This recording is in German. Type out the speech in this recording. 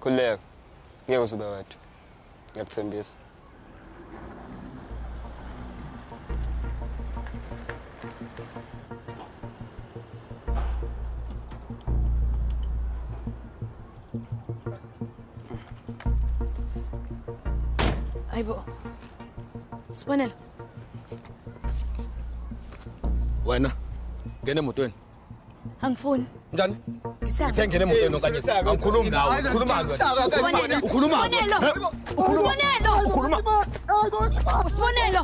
khululeka ngeke uzube wedwa ngiyakuthembisa Ayibo. Sibonelo. wena ngena emotweni Angifuni. njani? Ngithe ngene emotweni okanye angikhulumi nawe ukhuluma ukhuluma ukhuluma. Ukhuluma. Usibonelo.